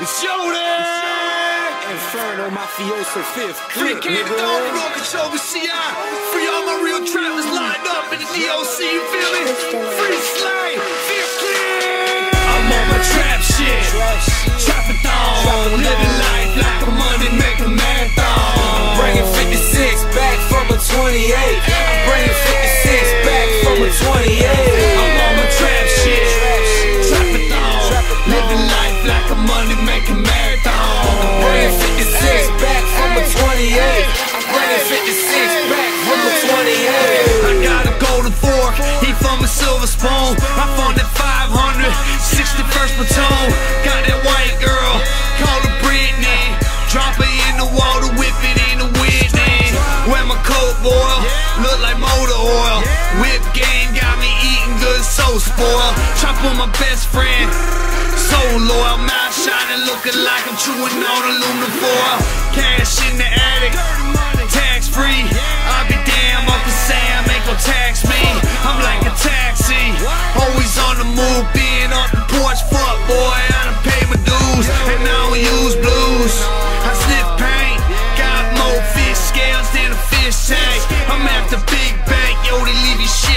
It's Showdown! Inferno Mafioso fifth Free click, nigga. Dog, Rock, Control, CI. Free all my real trappers lined up in the DOC, you feel me? Free Slime, fifth click! I'm on my trap shit. Trapathon, living life like a money making marathon. Bringing 56 back from a 28. I'm bringing 56 back from a 28. My coat, look like motor oil. Whip game got me eating good, so spoiled. Chop on my best friend, so loyal. Mouth shining, looking like I'm chewing on aluminum foil. Cash in the attic, tax free.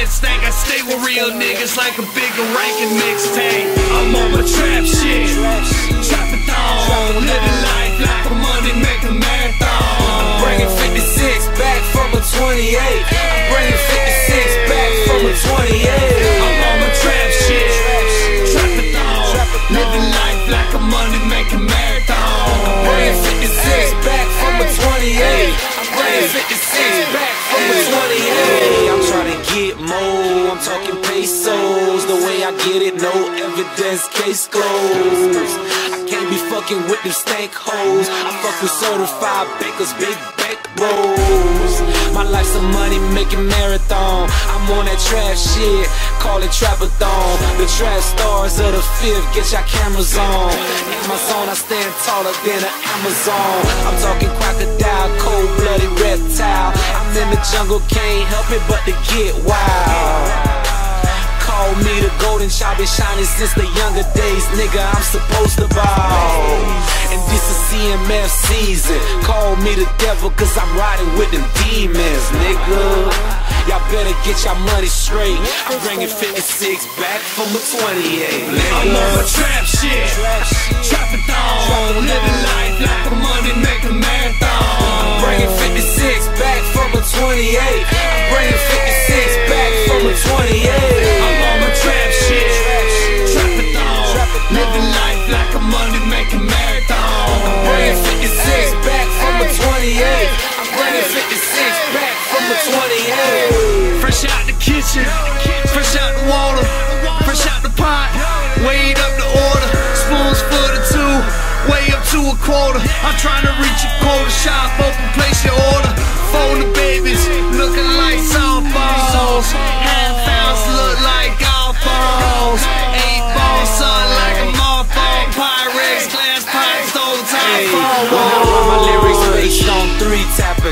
Your stank. I stay with real niggas like a bigger ranking mixtape. I'm on my trap shit, trapathon, living life like a money making marathon. I'm bringing 56 back from a 28. I'm bringing 56 back from a 28. I'm on my trap shit. Trapathon. Living life like a money making marathon. Bringing 56 back from a 28. I'm bringing 56 back from a 28. Case closed. I can't be fucking with them stank hoes. I fuck with certified bakers, big back bros. My life's a money making marathon. I'm on that trap shit, call it trapathon. The trap stars of the fifth, get your cameras on. Amazon, I stand taller than an Amazon. I'm talking crocodile, cold blooded reptile. I'm in the jungle, can't help it but to get wild. Me the been shining since the younger days, nigga. I'm supposed to ball. And this is CMF season. Call me the devil, cause I'm riding with them demons, nigga. Y'all better get y'all money straight. I'm bringing 56 back from a 28, I'm on my trap shit. Trapathon. Living life like a money making marathon. Bringing 56 back from a 28. Money making marathon. Bringing 56 back from a 28. I'm bringing 56 back from a 28. Fresh out the kitchen, fresh out the water, fresh out the pot, weighed up the order, spoons for the two, way up to a quarter. I'm trying to reach a quarter shop, open place your order. Phone the babies,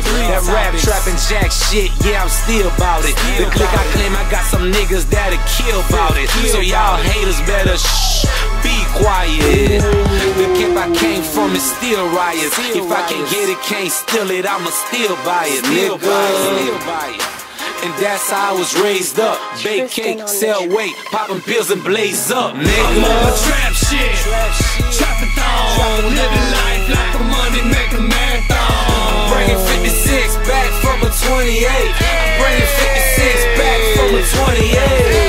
three topics. That rap, trapping, jack shit, yeah, I'm still about it. The click I claim, I got some niggas that'll kill about it. So y'all haters better shh, be quiet. The camp I came from is still riots. If I can't get it, can't steal it, I'ma still buy it, nigga. And that's how I was raised up. Bake cake, sell weight, popping pills and blaze up, nigga. I'm on my trap shit. 20, yeah.